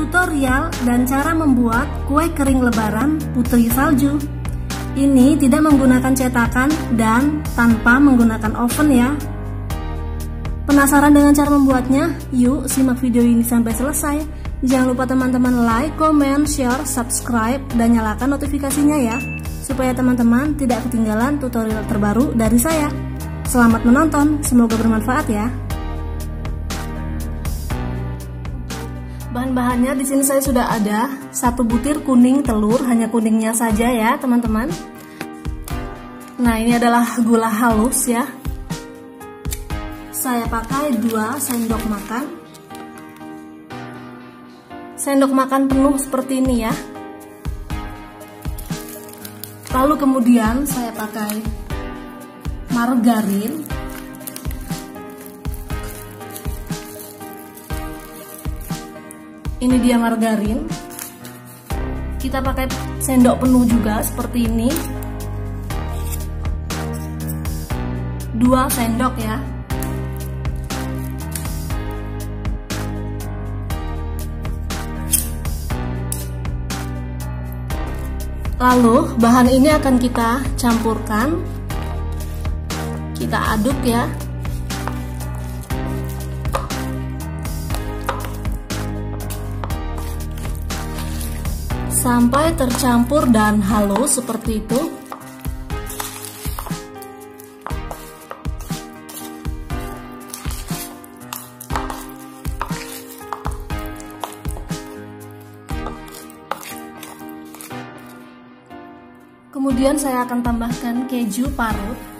tutorial dan cara membuat kue kering lebaran putri salju. Ini tidak menggunakan cetakan dan tanpa menggunakan oven ya. Penasaran dengan cara membuatnya? Yuk simak video ini sampai selesai. Jangan lupa teman-teman like, comment, share, subscribe, dan nyalakan notifikasinya ya. Supaya teman-teman tidak ketinggalan tutorial terbaru dari saya. Selamat menonton, semoga bermanfaat ya. Bahan-bahannya di sini saya sudah ada satu butir kuning telur, hanya kuningnya saja ya teman-teman. Nah ini adalah gula halus ya. Saya pakai 2 sendok makan. Sendok makan penuh seperti ini ya. Lalu kemudian saya pakai margarin ini dia margarin. Kita pakai sendok penuh juga seperti ini. 2 sendok ya. Lalu bahan ini akan kita campurkan. Kita aduk ya sampai tercampur dan halus seperti itu. Kemudian saya akan tambahkan keju parut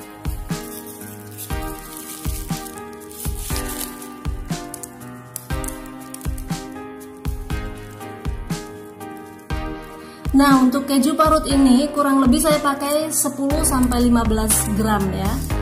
Nah, untuk keju parut ini kurang lebih saya pakai 10 sampai 15 gram ya.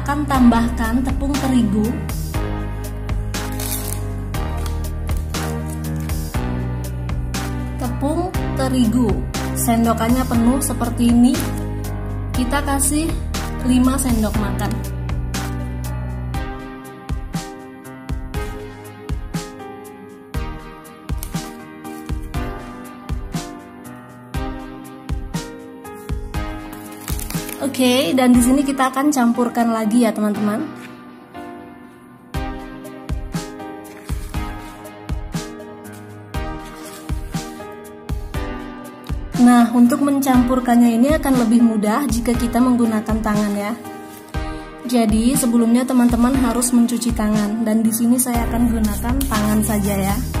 Akan tambahkan tepung terigu. Tepung terigu. Sendokannya penuh seperti ini. Kita kasih 5 sendok makan Oke, dan di sini kita akan campurkan lagi ya, teman-teman. Nah, untuk mencampurkannya ini akan lebih mudah jika kita menggunakan tangan ya. Jadi, sebelumnya teman-teman harus mencuci tangan dan di sini saya akan gunakan tangan saja ya.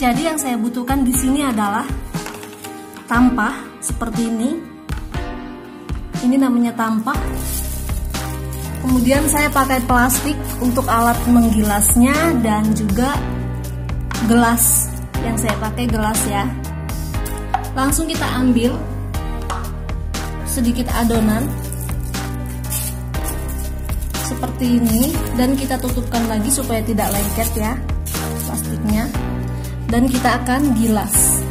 Jadi yang saya butuhkan di sini adalah tampah seperti ini. Ini namanya tampah. Kemudian saya pakai plastik untuk alat menggilasnya dan juga gelas. Yang saya pakai gelas ya. Langsung kita ambil sedikit adonan seperti ini dan kita tutupkan lagi supaya tidak lengket ya plastiknya dan kita akan gilas.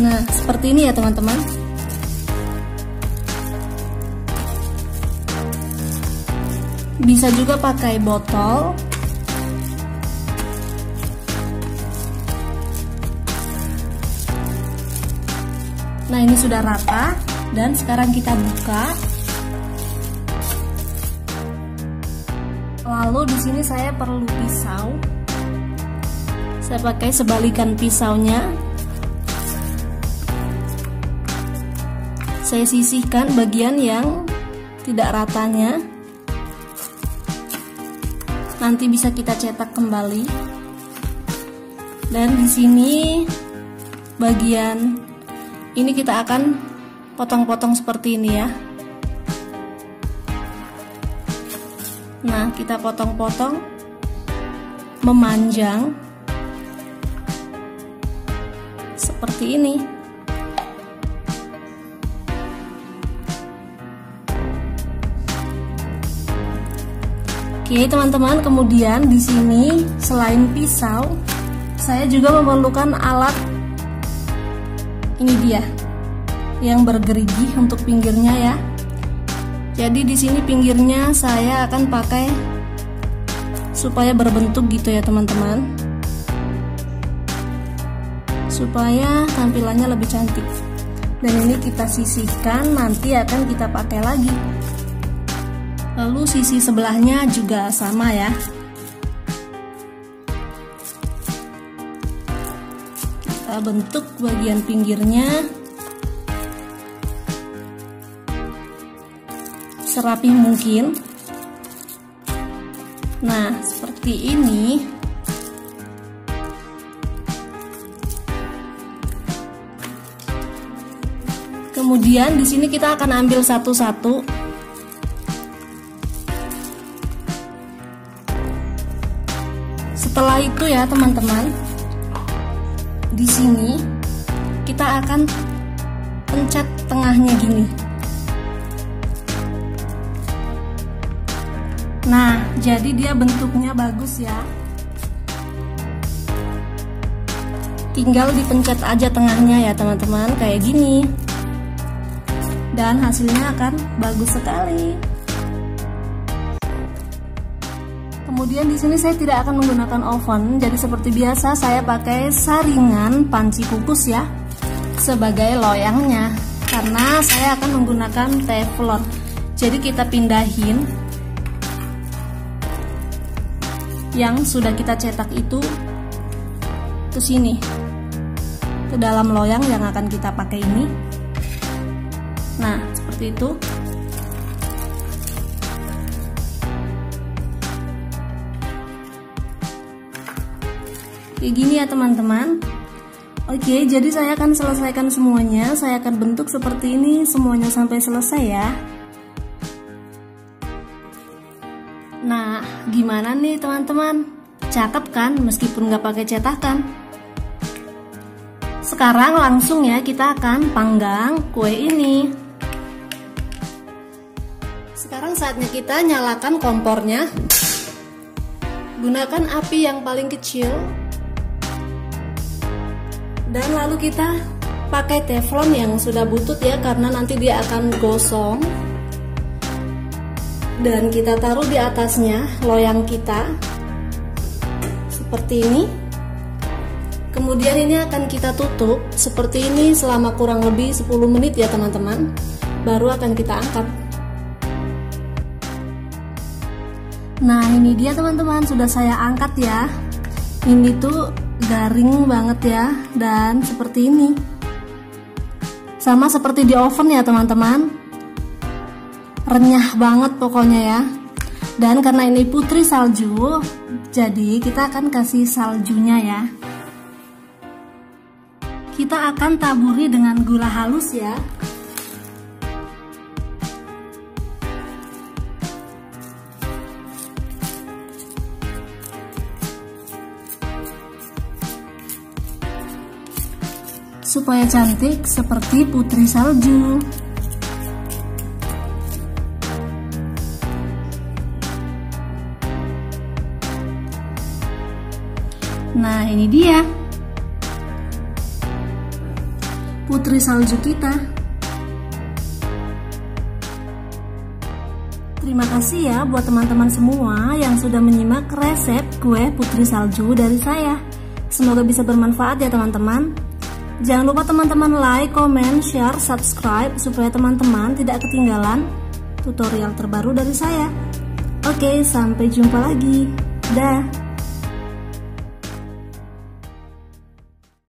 Nah seperti ini ya teman-teman. Bisa juga pakai botol. Nah, ini sudah rata. Dan sekarang kita buka. Lalu di sini saya perlu pisau. Saya pakai sebalikan pisaunya. Saya sisihkan bagian yang tidak ratanya. Nanti bisa kita cetak kembali. Dan di sini bagian ini kita akan potong-potong seperti ini ya nah kita potong-potong memanjang seperti ini. Oke teman-teman kemudian di sini selain pisau saya juga memerlukan alat ini dia yang bergerigi untuk pinggirnya ya jadi di sini pinggirnya saya akan pakai supaya berbentuk gitu ya teman-teman. Supaya tampilannya lebih cantik. Dan ini kita sisihkan nanti akan kita pakai lagi. Lalu sisi sebelahnya juga sama ya. Kita bentuk bagian pinggirnya serapi mungkin nah seperti ini. Kemudian di sini kita akan ambil satu-satu. Setelah itu ya teman-teman di sini kita akan pencet tengahnya gini. Nah, jadi dia bentuknya bagus ya. Tinggal dipencet aja tengahnya ya teman-teman, kayak gini. Dan hasilnya akan bagus sekali. Kemudian di sini saya tidak akan menggunakan oven, jadi seperti biasa saya pakai saringan panci kukus ya sebagai loyangnya karena saya akan menggunakan teflon. Jadi kita pindahin yang sudah kita cetak itu ke sini ke dalam loyang yang akan kita pakai ini. Nah, seperti itu. kayak gini ya teman-teman Oke, jadi saya akan selesaikan semuanya. Saya akan bentuk seperti ini semuanya sampai selesai ya. Gimana nih teman-teman? Cakep kan meskipun nggak pakai cetakan? Sekarang langsung ya kita akan panggang kue ini. Sekarang saatnya kita nyalakan kompornya. Gunakan api yang paling kecil dan lalu kita pakai teflon yang sudah butut ya karena nanti dia akan gosong dan kita taruh di atasnya loyang kita. Seperti ini. Kemudian ini akan kita tutup. Seperti ini selama kurang lebih 10 menit ya teman-teman. Baru akan kita angkat. Nah ini dia teman-teman. Sudah saya angkat ya. Ini tuh garing banget ya. Dan seperti ini. Sama seperti di oven ya teman-teman renyah banget pokoknya ya. Dan karena ini putri salju jadi kita akan kasih saljunya ya. Kita akan taburi dengan gula halus ya. Supaya cantik seperti putri salju. Nah, ini dia. Putri salju kita. Terima kasih ya buat teman-teman semua yang sudah menyimak resep kue putri salju dari saya. Semoga bisa bermanfaat ya teman-teman. Jangan lupa teman-teman like, comment, share, subscribe supaya teman-teman tidak ketinggalan tutorial terbaru dari saya. Oke, sampai jumpa lagi. Dah.